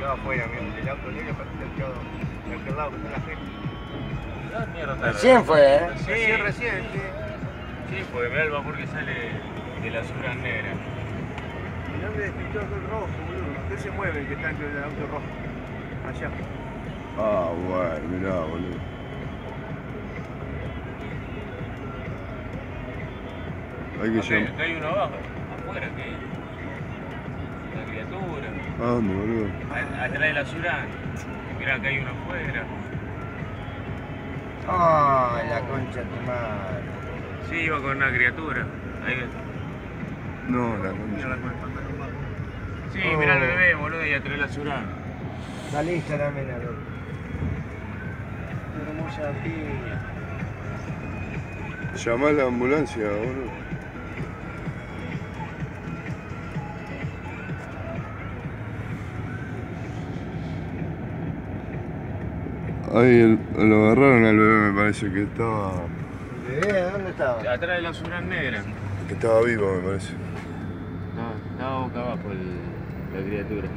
quedado afuera, mira, el auto negro parece que quedó de aquel lado que está la gente. Ah, Recién fue, ¿eh? Sí, Recién, recién, sí. Sí, porque mirá el vapor que sale de la azura negra. ¿Y dónde despintó el rojo, boludo? Usted se mueve el que está dentro del auto rojo. Allá. Ah, bueno, mirá, boludo. Hay que acá hay uno abajo, afuera, que La criatura. ¿A dónde, boludo? Atrás de la azura. Mirá, acá hay uno afuera. Ay, la concha de tu madre. Sí, iba con una criatura. Ahí ves. No, la concha. Sí, Oh. mirá el bebé, boludo, y atrás de la azura. Saliste la mena, loco. Hermosa piña. Llamá a la ambulancia, boludo. Ahí el- lo agarraron al bebé, me parece que estaba. ¿El bebé dónde estaba? Atrás de la azura negra. que estaba vivo, me parece. No, estaba boca abajo el- la criatura.